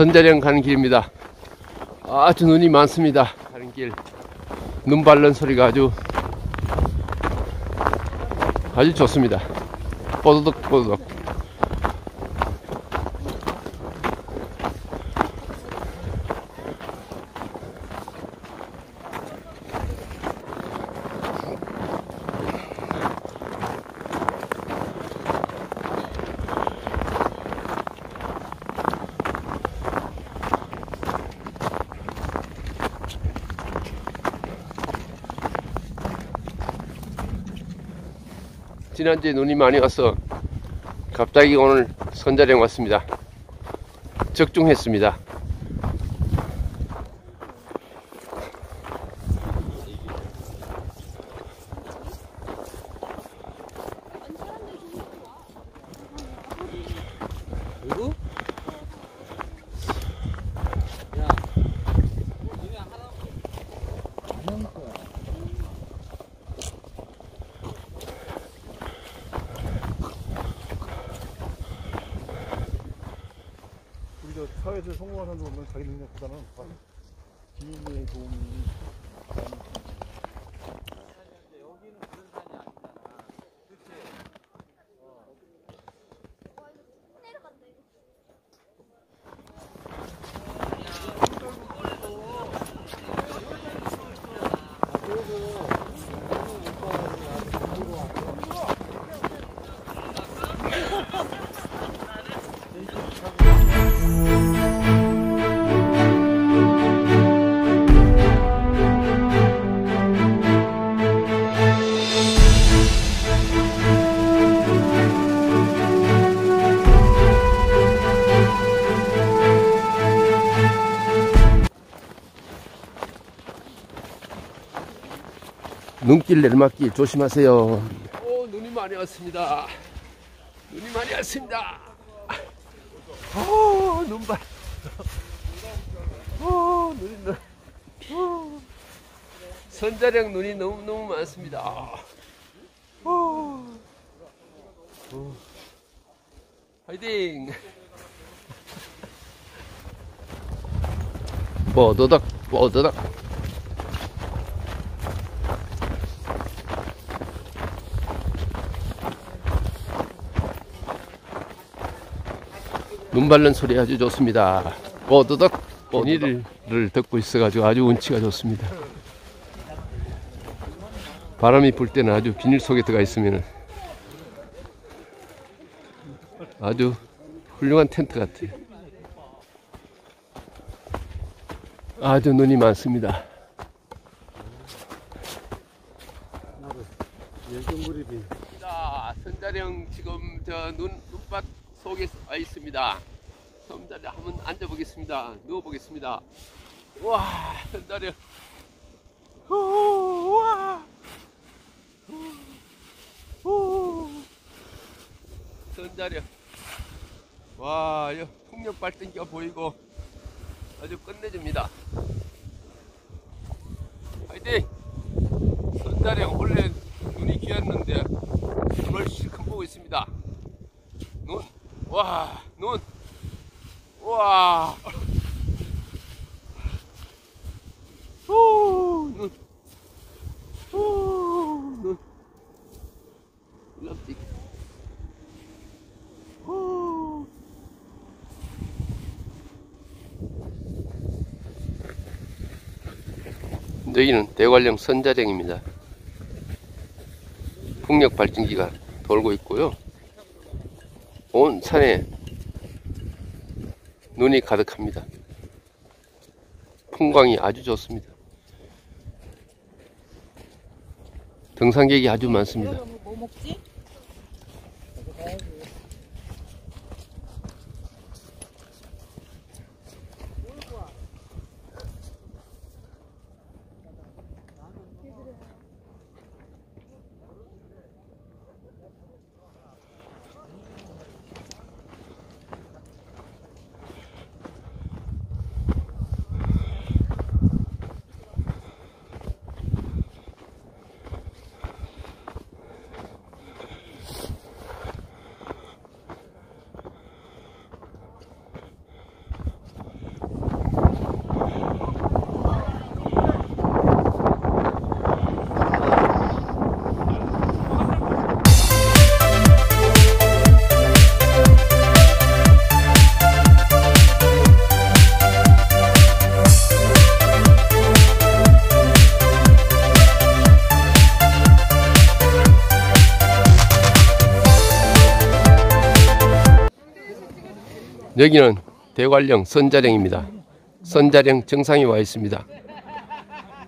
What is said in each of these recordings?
선자령 가는 길입니다. 아주 눈이 많습니다. 가는 길. 눈 밟는 소리가 아주 아주 좋습니다. 뽀드득 뽀드득. 지난주에 눈이 많이 와서 갑자기 오늘 선자령 왔습니다. 적중했습니다. 사회에서 사람들 보면 자기 능력보다는 다 기인의 도움이 눈길 내리막길 조심하세요. 오, 눈이 많이 왔습니다. 눈이 많이 왔습니다. 오, 눈발. 오, 눈이 눈. 오. 선자령 눈이 너무너무 많습니다. 오. 오. 화이팅! 뽀드덕, 뽀드덕. 눈 밟는 소리 아주 좋습니다. 뽀드덕 비닐을 듣고 있어가지고 아주 운치가 좋습니다. 바람이 불 때는 아주 비닐 속에 들어가 있으면 아주 훌륭한 텐트 같아요. 아주 눈이 많습니다. 예경그립이 자, 선자령 지금 저 눈, 눈밭 속에 와 있습니다. 선자령 한번 앉아보겠습니다. 누워보겠습니다. 와, 선자령. 오, 와. 오, 오. 선자령. 와, 여 풍력 발전기가 보이고 아주 끝내줍니다. 화이팅! 선자령 원래 눈이 귀했는데 눈을 실컷 보고 있습니다. 눈, 와, 눈, 와, 오, 눈, 오, 눈, 일럽지, 오. 여기는 대관령 선자령입니다. 풍력 발전기가 돌고 있고요. 온 산에 눈이 가득합니다. 풍광이 아주 좋습니다. 등산객이 아주 많습니다. 뭐 먹지? 여기는 대관령 선자령입니다. 선자령 정상에 와 있습니다.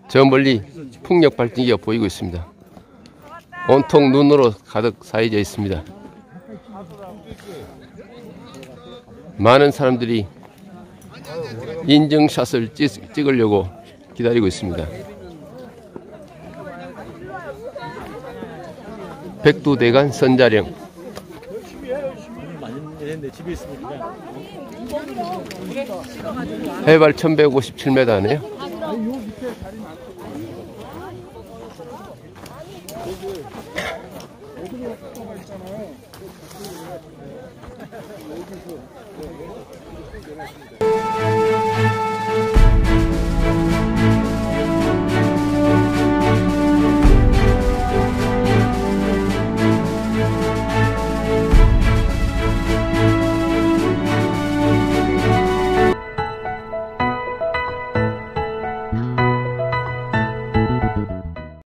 저 멀리 풍력 발전기가 보이고 있습니다. 온통 눈으로 가득 쌓여져 있습니다. 많은 사람들이 인증샷을 찍, 찍으려고 기다리고 있습니다. 백두대간 선자령 했는데 집에 있으니까 해발 1157m네요.